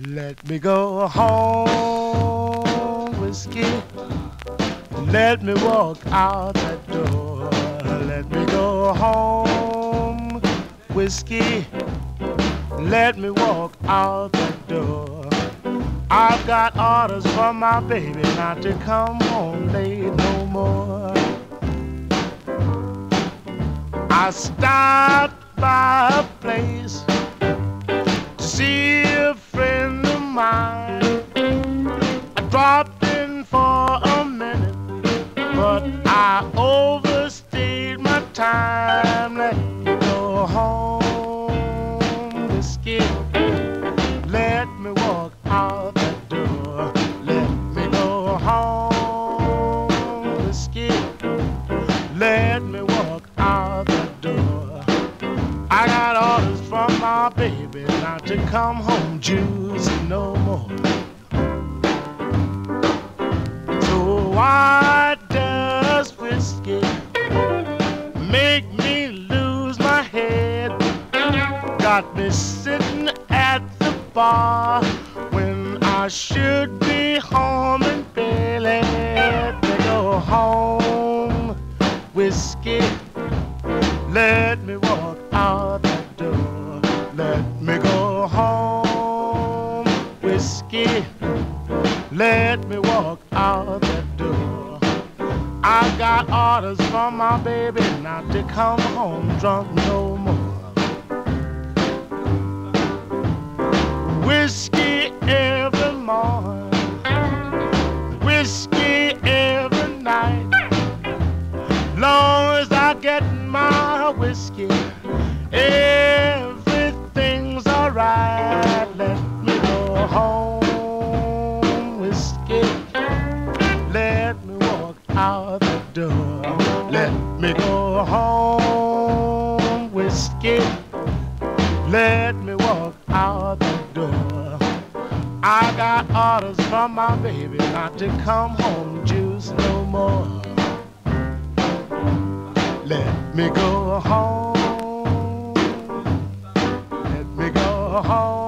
Let me go home, whiskey. Let me walk out that door. Let me go home, whiskey. Let me walk out that door. I've got orders from my baby not to come home late no more. I stopped by a place my baby not to come home juicy no more. So why does whiskey make me lose my head? Got me sitting at the bar when I should be home in bed. Me go home, whiskey. Let me walk out. Let me go home, whiskey. Let me walk out the door. I got orders from my baby not to come home drunk no more. Whiskey every morning, whiskey every night. Long as I get my whiskey, everything's out the door. Let me go home, whiskey. Let me walk out the door. I got orders from my baby not to come home juice no more. Let me go home. Let me go home.